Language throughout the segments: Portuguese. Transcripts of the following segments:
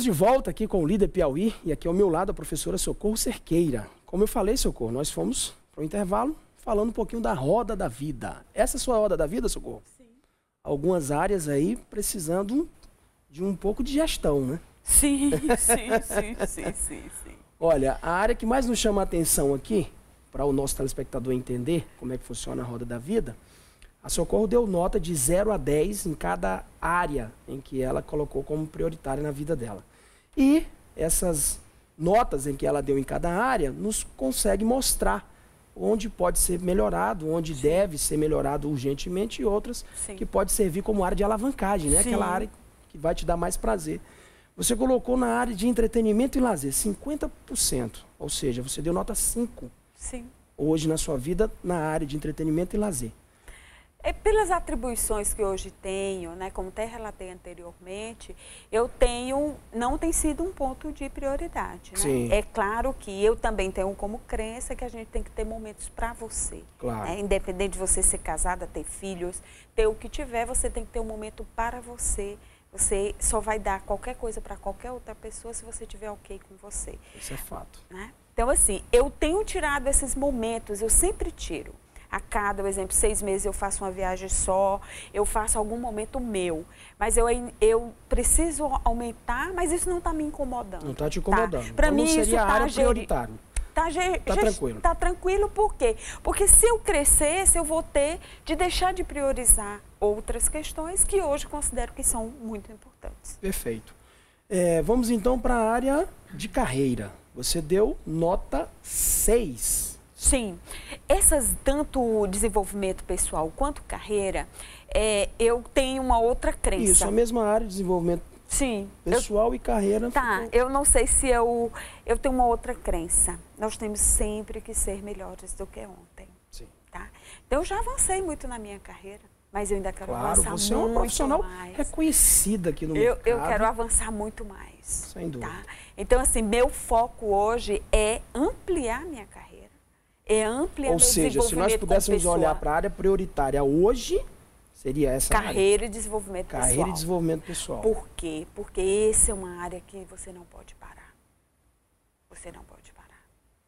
Estamos de volta aqui com o líder Piauí e aqui ao meu lado a professora Socorro Cerqueira. Como eu falei, Socorro, nós fomos para o intervalo falando um pouquinho da roda da vida. Essa é a sua roda da vida, Socorro? Sim. Algumas áreas aí precisando de um pouco de gestão, né? Sim, sim, sim, sim, sim, sim. Olha, a área que mais nos chama a atenção aqui, para o nosso telespectador entender como é que funciona a roda da vida, a Socorro deu nota de 0 a 10 em cada área em que ela colocou como prioritária na vida dela. E essas notas em que ela deu em cada área nos consegue mostrar onde pode ser melhorado, onde Sim. deve ser melhorado urgentemente e outras Sim. que pode servir como área de alavancagem, né? Aquela área que vai te dar mais prazer. Você colocou na área de entretenimento e lazer 50%, ou seja, você deu nota 5 Sim. hoje na sua vida na área de entretenimento e lazer. É, pelas atribuições que hoje tenho, né, como até relatei anteriormente, eu tenho, não tem sido um ponto de prioridade. Né? É claro que eu também tenho como crença que a gente tem que ter momentos para você. Claro. Né? Independente de você ser casada, ter filhos, ter o que tiver, você tem que ter um momento para você. Você só vai dar qualquer coisa para qualquer outra pessoa se você tiver ok com você. Isso é fato. Né? Então, assim, eu tenho tirado esses momentos, eu sempre tiro a cada, por exemplo, seis meses eu faço uma viagem só, eu faço algum momento meu. Mas eu, eu preciso aumentar, mas isso não está me incomodando. Não está te incomodando. Tá? Para então, mim, seria isso está prioritário. Tá, tá tranquilo. Tá tranquilo por quê? Porque se eu crescesse, eu vou ter de deixar de priorizar outras questões que hoje considero que são muito importantes. Perfeito. É, vamos então para a área de carreira. Você deu nota 6. Sim. Essas, tanto desenvolvimento pessoal quanto carreira, é, eu tenho uma outra crença. Isso, a mesma área de desenvolvimento Sim. pessoal eu, e carreira. Tá, ficou... eu não sei se eu, eu tenho uma outra crença. Nós temos sempre que ser melhores do que ontem. Sim. Tá? Então, eu já avancei muito na minha carreira. Mas eu ainda quero claro, avançar você muito é uma profissional mais. reconhecida aqui no eu, mercado. Eu quero avançar muito mais. Sem dúvida. Tá? Então, assim, meu foco hoje é ampliar minha carreira é ampla Ou seja, se nós pudéssemos olhar para a área prioritária hoje, seria essa Carreira área. e desenvolvimento Carreira pessoal. Carreira e desenvolvimento pessoal. Por quê? Porque essa é uma área que você não pode parar. Você não pode parar.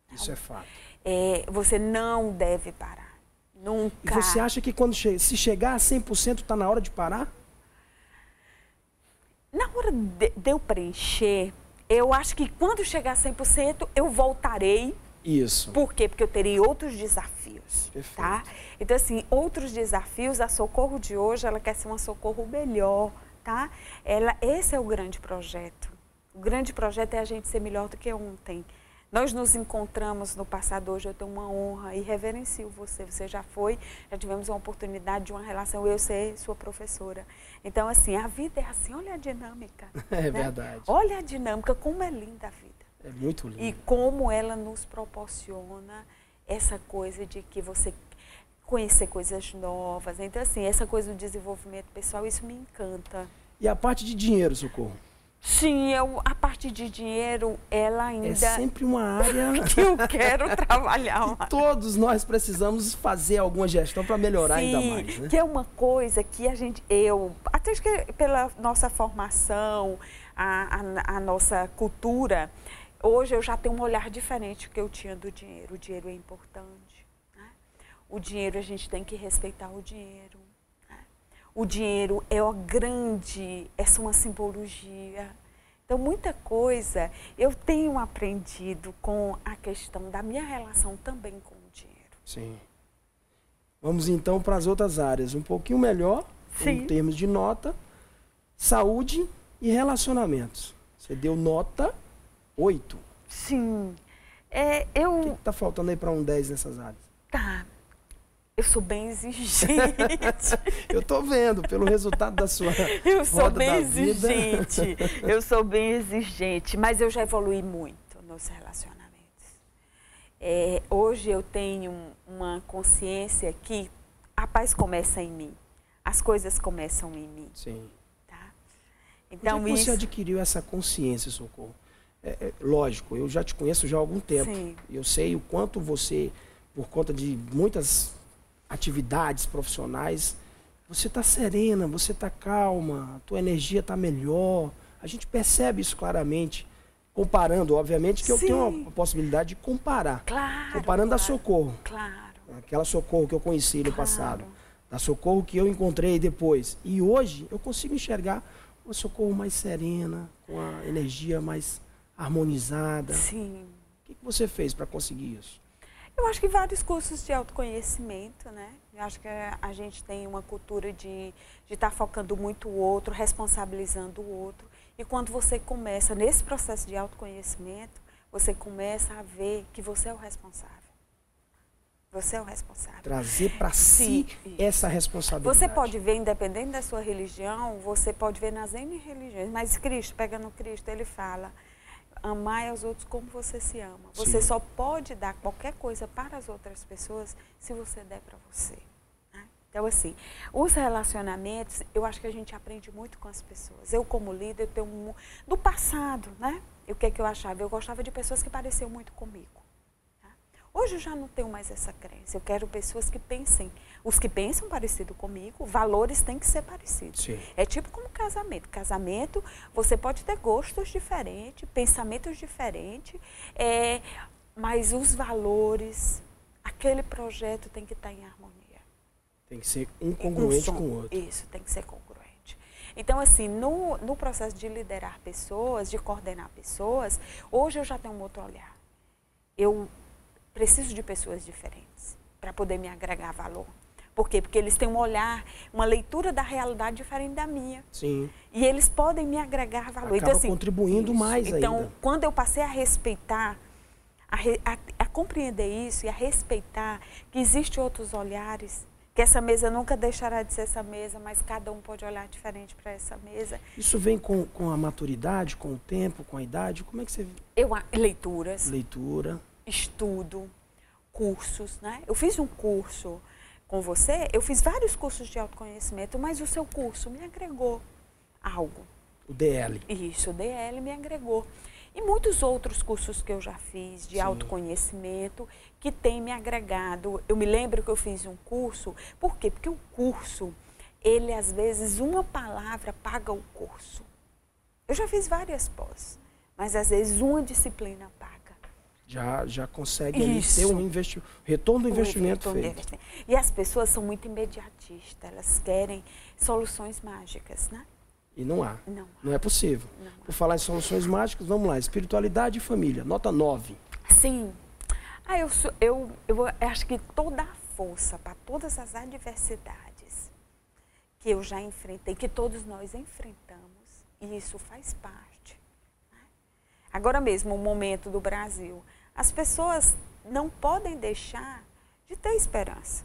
Não. Isso é fato. É, você não deve parar. Nunca. E você acha que quando che se chegar a 100% está na hora de parar? Na hora de, de eu preencher, eu acho que quando chegar a 100%, eu voltarei isso. Por quê? Porque eu terei outros desafios, Perfeito. tá? Então, assim, outros desafios, a Socorro de hoje, ela quer ser uma Socorro melhor, tá? Ela, esse é o grande projeto. O grande projeto é a gente ser melhor do que ontem. Nós nos encontramos no passado, hoje eu tenho uma honra e reverencio você. Você já foi, já tivemos uma oportunidade de uma relação, eu ser sua professora. Então, assim, a vida é assim, olha a dinâmica. É né? verdade. Olha a dinâmica, como é linda a vida. É muito lindo. E como ela nos proporciona essa coisa de que você conhecer coisas novas. Então, assim, essa coisa do desenvolvimento pessoal, isso me encanta. E a parte de dinheiro, Socorro? Sim, eu, a parte de dinheiro, ela ainda... É sempre uma área... que eu quero trabalhar. Todos nós precisamos fazer alguma gestão para melhorar Sim, ainda mais, né? que é uma coisa que a gente, eu, até que pela nossa formação, a, a, a nossa cultura, Hoje eu já tenho um olhar diferente que eu tinha do dinheiro. O dinheiro é importante. Né? O dinheiro, a gente tem que respeitar o dinheiro. Né? O dinheiro é o grande, essa é uma simbologia. Então, muita coisa eu tenho aprendido com a questão da minha relação também com o dinheiro. Sim. Vamos então para as outras áreas. Um pouquinho melhor, Sim. em termos de nota, saúde e relacionamentos. Você deu nota Oito? Sim. É, eu... O que está faltando aí para um 10 nessas áreas? Tá. Eu sou bem exigente. eu estou vendo pelo resultado da sua Eu sou bem exigente. eu sou bem exigente, mas eu já evolui muito nos relacionamentos. É, hoje eu tenho uma consciência que a paz começa em mim. As coisas começam em mim. Sim. Tá? Então, Onde é isso... você adquiriu essa consciência, Socorro? É, é, lógico, eu já te conheço já há algum tempo. Sim. Eu sei o quanto você, por conta de muitas atividades profissionais, você está serena, você está calma, a tua energia está melhor, A gente percebe isso claramente, comparando, obviamente, que Sim. eu tenho a possibilidade de comparar. Claro. Comparando claro, a Socorro. Claro. Aquela Socorro que eu conheci no claro. passado. Da Socorro que eu encontrei depois. E hoje eu consigo enxergar uma Socorro mais serena, com a energia mais harmonizada. Sim. O que, que você fez para conseguir isso? Eu acho que vários cursos de autoconhecimento, né? Eu acho que a gente tem uma cultura de estar tá focando muito o outro, responsabilizando o outro. E quando você começa nesse processo de autoconhecimento, você começa a ver que você é o responsável. Você é o responsável. Trazer para si essa responsabilidade. Você pode ver, independente da sua religião, você pode ver nas N religiões, mas Cristo, pegando Cristo, ele fala amar aos outros como você se ama. Você Sim. só pode dar qualquer coisa para as outras pessoas se você der para você. Né? Então, assim, os relacionamentos, eu acho que a gente aprende muito com as pessoas. Eu, como líder, tenho um, do passado, né? E o que, é que eu achava? Eu gostava de pessoas que pareciam muito comigo. Hoje eu já não tenho mais essa crença. Eu quero pessoas que pensem. Os que pensam parecido comigo, valores têm que ser parecidos. Sim. É tipo como casamento. Casamento, você pode ter gostos diferentes, pensamentos diferentes, é, mas os valores, aquele projeto tem que estar em harmonia. Tem que ser um congruente um com o outro. Isso, tem que ser congruente. Então, assim, no, no processo de liderar pessoas, de coordenar pessoas, hoje eu já tenho um outro olhar. Eu preciso de pessoas diferentes para poder me agregar valor. Por quê? Porque eles têm um olhar, uma leitura da realidade diferente da minha. Sim. E eles podem me agregar valor. Acaba então, assim, contribuindo isso. mais então, ainda. quando eu passei a respeitar, a, a, a, compreender isso e a respeitar que existem outros olhares, que essa mesa nunca deixará de ser essa mesa, mas cada um pode olhar diferente para essa mesa. Isso vem com, com a maturidade, com o tempo, com a idade? Como é que você... Eu, leituras. Leitura estudo, cursos, né? Eu fiz um curso com você, eu fiz vários cursos de autoconhecimento, mas o seu curso me agregou algo. O DL. Isso, o DL me agregou. E muitos outros cursos que eu já fiz de Sim. autoconhecimento que tem me agregado. Eu me lembro que eu fiz um curso, por quê? Porque o curso, ele às vezes uma palavra paga o curso. Eu já fiz várias pós, mas às vezes uma disciplina paga já, já consegue ali, ter um investi retorno do investimento feito. Investimento. E as pessoas são muito imediatistas, elas querem soluções mágicas, né? E não há. Não, não é possível. Não Por falar em soluções mágicas, vamos lá. Espiritualidade e família, nota 9. Sim. Ah, eu, sou, eu, eu acho que toda a força para todas as adversidades que eu já enfrentei, que todos nós enfrentamos, e isso faz parte. Né? Agora mesmo, o momento do Brasil, as pessoas não podem deixar de ter esperança.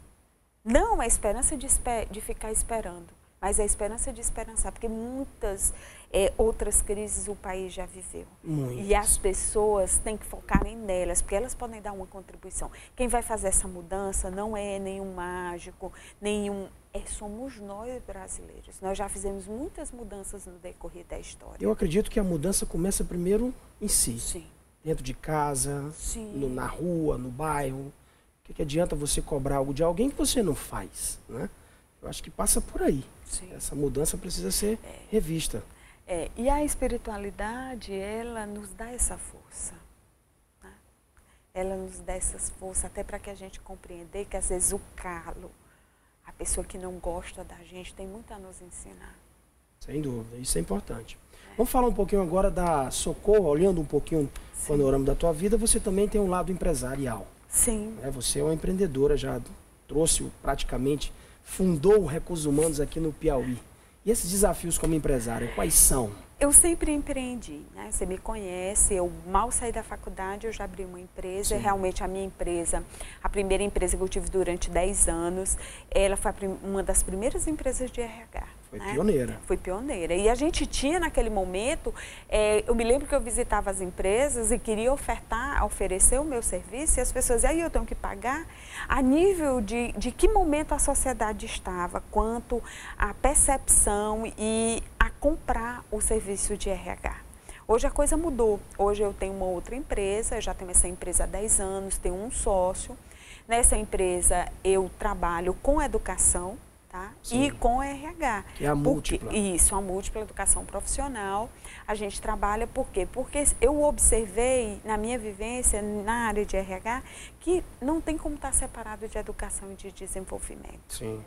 Não a esperança de, de ficar esperando, mas a esperança de esperançar, porque muitas é, outras crises o país já viveu. Muitas. E as pessoas têm que focar nelas, porque elas podem dar uma contribuição. Quem vai fazer essa mudança não é nenhum mágico, nenhum. É, somos nós brasileiros. Nós já fizemos muitas mudanças no decorrer da história. Eu acredito que a mudança começa primeiro em si. Sim dentro de casa, no, na rua, no bairro. O que, que, adianta você cobrar algo de alguém que você não faz? Né? Eu acho que passa por aí. Sim. Essa mudança precisa ser é. revista. É, e a espiritualidade, ela nos dá essa força. Né? Ela nos dá essa força até para que a gente compreender que às vezes o calo, a pessoa que não gosta da gente, tem muito a nos ensinar. Sem dúvida, isso é importante. Vamos falar um pouquinho agora da Socorro, olhando um pouquinho Sim. o panorama da tua vida, você também tem um lado empresarial. Sim. É, você é uma empreendedora, já trouxe praticamente, fundou Recursos Humanos aqui no Piauí. E esses desafios como empresária, quais são? Eu sempre empreendi, né? Você me conhece, eu mal saí da faculdade, eu já abri uma empresa, Sim. realmente a minha empresa, a primeira empresa que eu tive durante 10 anos, ela foi uma das primeiras empresas de RH. Foi né? pioneira. Foi pioneira. E a gente tinha naquele momento, é, eu me lembro que eu visitava as empresas e queria ofertar, oferecer o meu serviço e as pessoas, aí eu tenho que pagar a nível de, de que momento a sociedade estava, quanto a percepção e a comprar o serviço de RH. Hoje a coisa mudou. Hoje eu tenho uma outra empresa, já tenho essa empresa há 10 anos, tenho um sócio. Nessa empresa eu trabalho com educação, Tá? E com RH. Que é a múltipla. Porque, isso, a múltipla educação profissional. A gente trabalha por quê? Porque eu observei na minha vivência na área de RH que não tem como estar separado de educação e de desenvolvimento. Sim.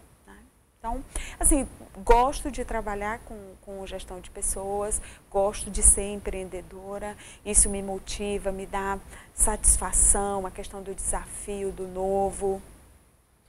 Então, assim, gosto de trabalhar com, com gestão de pessoas, gosto de ser empreendedora, isso me motiva, me dá satisfação, a questão do desafio, do novo.